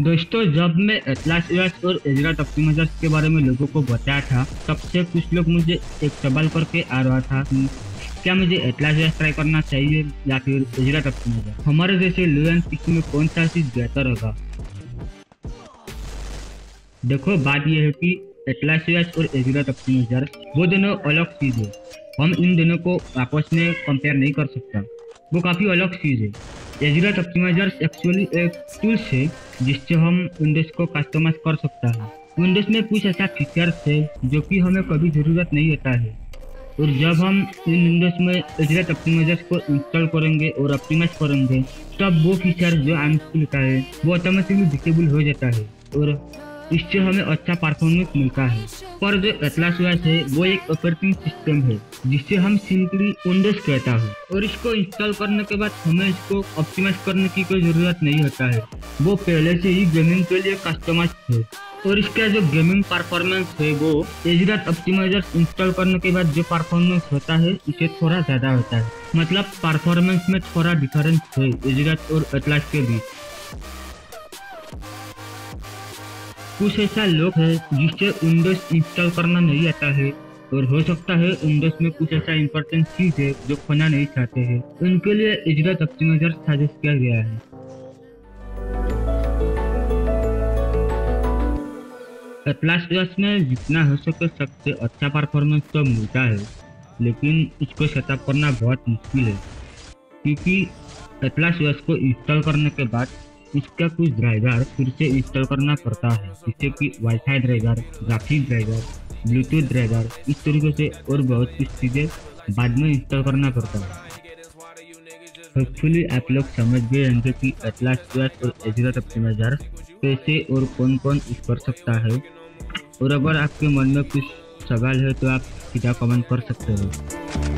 दोस्तों, जब मैं एटलास यूएस और एजराट ऑप्टिमाइजर्स के बारे में लोगों को बताया था, तब से कुछ लोग मुझे एक सवाल करके आ रहा था क्या मुझे एटलास यूएस ट्राई करना चाहिए या फिर एजराट ऑप्टिमाइजर हमारे जैसे लो एंड पीसी में कौन सा चीज़ बेहतर होगा? देखो, बात यह है कि एटलास यूएस और एजराट ऑप्टिमाइजर वो दोनों अलग चीज़ है। हम इन दोनों को आपस में कंपेयर नहीं कर सकता। वो काफ़ी अलग चीज़ है। एजराट ऑप्टिमाइजर्स एक्चुअली एक टूल्स है, जिससे हम विंडोज़ को कस्टमाइज कर सकता है। विंडोज़ में कुछ ऐसा फीचर्स है, जो कि हमें कभी ज़रूरत नहीं होता है। और जब हम इन विंडोज़ में एजराट ऑप्टिमाइजर्स को इंस्टॉल करेंगे और ऑप्टिमाइज करेंगे, तब वो फीचर जो आम होता है, वो ऑटोमेटिकली डिसेबल हो जाता है। और इससे हमें अच्छा परफॉर्मेंस मिलता है। पर जो एटलास है, वो एक ऑपरेटिंग सिस्टम है, जिसे हम सिंपली विंडोज़ कहता है। और इसको इंस्टॉल करने के बाद हमें इसको ऑप्टिमाइज करने की कोई ज़रूरत नहीं होता है। वो पहले से ही गेमिंग के लिए कस्टमाइज है। और इसका जो गेमिंग परफॉर्मेंस है, वो एजराट ऑप्टिमाइजर इंस्टॉल करने के बाद जो परफॉर्मेंस होता है इसे थोड़ा ज़्यादा होता है। मतलब परफॉर्मेंस में थोड़ा डिफरेंस है एजराट और एटलास के बीच। कुछ ऐसा लोग है जिससे विंडोज़ इंस्टॉल करना नहीं आता है। और हो सकता है विंडोज़ में कुछ ऐसा इम्पोर्टेंट चीज़ है जो खोना नहीं चाहते हैं। उनके लिए इजरत ऑप्टिमाइजर सजेस्ट किया गया है। एटलास ओएस में जितना हो सके सबसे अच्छा परफॉर्मेंस तो मिलता है। लेकिन इसको सेटअप करना बहुत मुश्किल है। क्योंकि एटलास ओएस को इंस्टॉल करने के बाद इसका कुछ ड्राइवर फिर से इंस्टॉल करना पड़ता है जैसे कि wifi driver graphic driver Bluetooth driver इस तरीके से और बहुत कुछ चीज़ें बाद में इंस्टॉल करना पड़ता है। होपफुली आप लोग समझ गए होंगे कि एटलास प्लस और एजरत ऑप्टिमाइजर कैसे और कौन कौन यूज़ कर सकता है। और अगर आपके मन में कुछ सवाल है तो आप सीधा कमेंट कर सकते हो।